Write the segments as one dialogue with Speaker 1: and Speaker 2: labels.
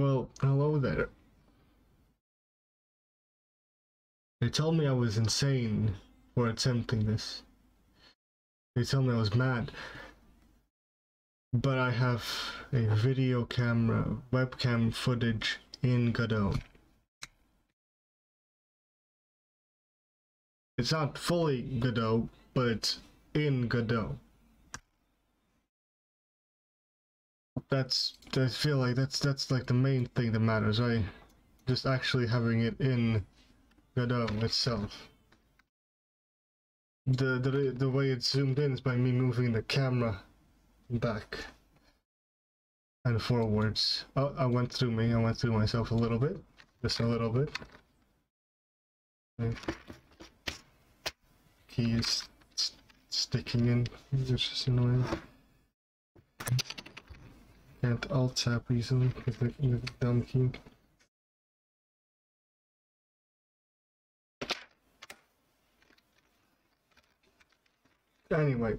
Speaker 1: Well, hello there. They told me I was insane for attempting this. They told me I was mad. But I have a video camera, webcam footage in Godot. It's not fully Godot, but it's in Godot. That's I feel like that's that's like the main thing that matters, right? Just actually having it in Godot itself. The the the way it's zoomed in is by me moving the camera back and forwards. Oh, I went through me. I went through myself a little bit, just a little bit. Key is st sticking in. It's just annoying. Can't alt tab easily with the, the dumb key. Anyway,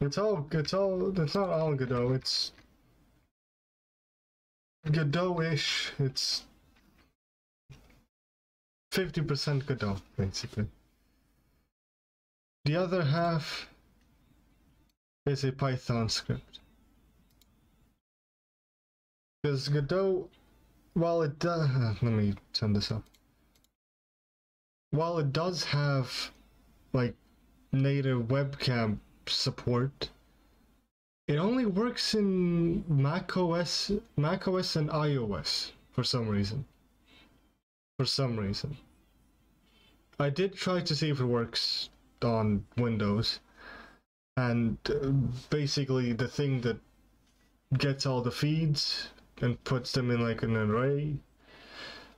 Speaker 1: it's all it's all it's not all Godot. It's Godot-ish. It's fifty percent Godot, basically. The other half is a Python script. Because Godot, while it does, let me turn this up. While it does have like native webcam support, it only works in Mac OS, Mac OS and iOS for some reason. For some reason. I did try to see if it works on Windows, and uh, basically the thing that gets all the feeds and puts them in like an array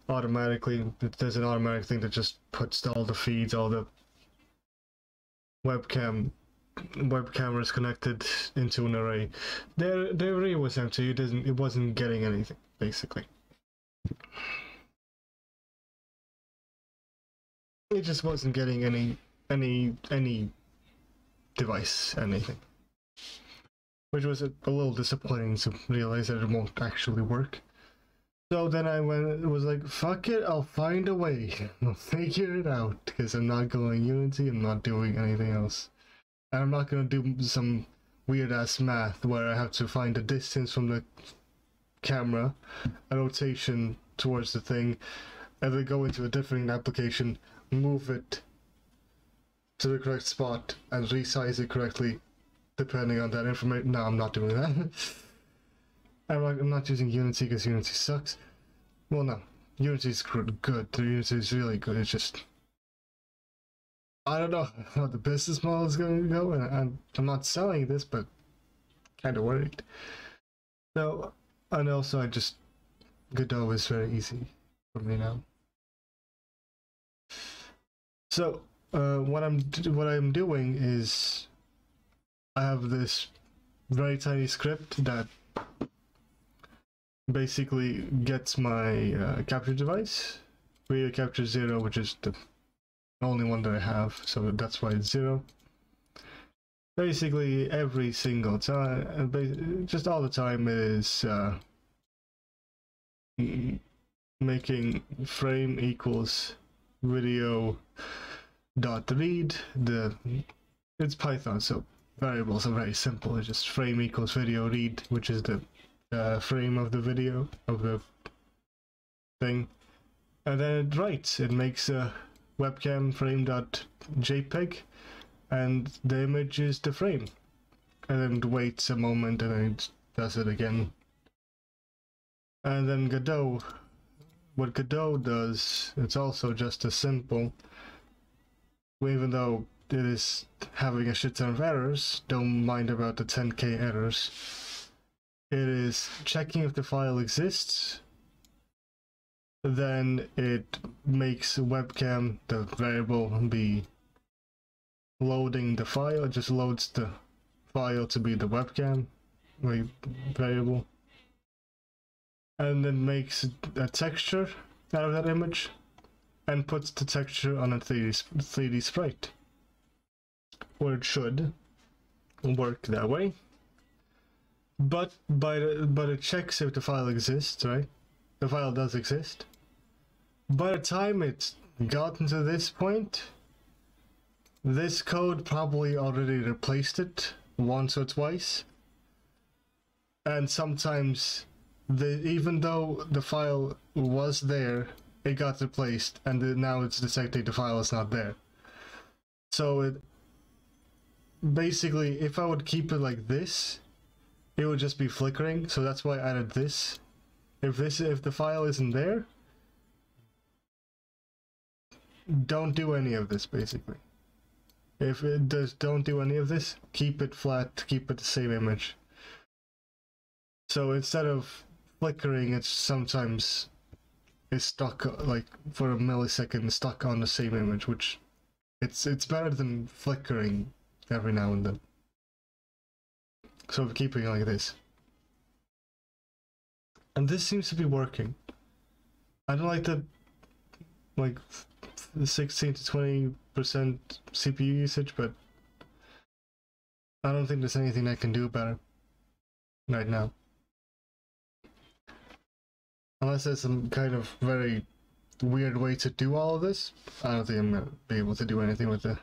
Speaker 1: automatically. There's an automatic thing that just puts all the feeds all the webcam web cameras connected into an array. The, the array was empty. It didn't it wasn't getting anything basically. It just wasn't getting any any any device anything which was a, a little disappointing to realize that it won't actually work. So then I went, was like, fuck it, I'll find a way. I'll figure it out, because I'm not going Unity, I'm not doing anything else. And I'm not gonna do some weird ass math where I have to find a distance from the camera, a rotation towards the thing, and then go into a different application, move it to the correct spot, and resize it correctly depending on that information. No, I'm not doing that. I'm, like, I'm not using Unity because Unity sucks. Well, no. Unity is good. Unity is really good. It's just... I don't know how the business model is going to go, and I'm, not selling this, but kind of worried. So, and also I just... Godot is very easy for me now. So, uh, what I'm what I'm doing is I have this very tiny script that basically gets my uh, capture device, video capture zero, which is the only one that I have, so that's why it's zero. Basically, every single time, uh, just all the time, is uh, making frame equals video dot read. The it's Python, so variables are very simple. It's just frame equals video read, which is the uh, frame of the video of the thing, and then it writes. It makes a webcam frame dot JPEG, and the image is the frame, and then it waits a moment and then it does it again. And then Godot, what Godot does, it's also just as simple. Even though it is having a shit ton of errors, don't mind about the 10k errors. It is checking if the file exists, then it makes webcam, the variable, be loading the file, it just loads the file to be the webcam variable, and then makes a texture out of that image, and puts the texture on a 3D, 3D sprite or it should work that way. But by the, but it checks if the file exists, right? the file does exist. By the time it's gotten to this point, this code probably already replaced it once or twice. And sometimes, the even though the file was there, it got replaced, and now it's detecting the file is not there. So it basically, if I would keep it like this, it would just be flickering. So that's why I added this. If this, if the file isn't there, don't do any of this basically. If it does, don't do any of this. Keep it flat. To keep it the same image. So instead of flickering, it's sometimes is stuck like for a millisecond stuck on the same image, which it's it's better than flickering every now and then. So I'm keeping it like this. And this seems to be working. I don't like the like the 16 to 20 percent CPU usage, but I don't think there's anything I can do about it right now. Unless there's some kind of very weird way to do all of this, I don't think I'm gonna be able to do anything with the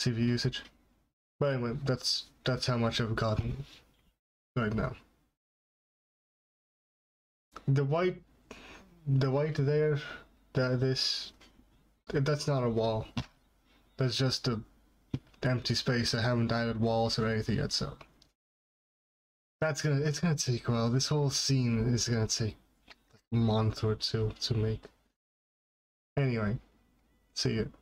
Speaker 1: CPU usage. But anyway, that's that's how much I've gotten right now. The white, the white there, that this, that's not a wall. That's just a empty space. I haven't added walls or anything yet, so that's gonna it's gonna take a while. This whole scene is gonna take a month or two to make. Anyway, see you.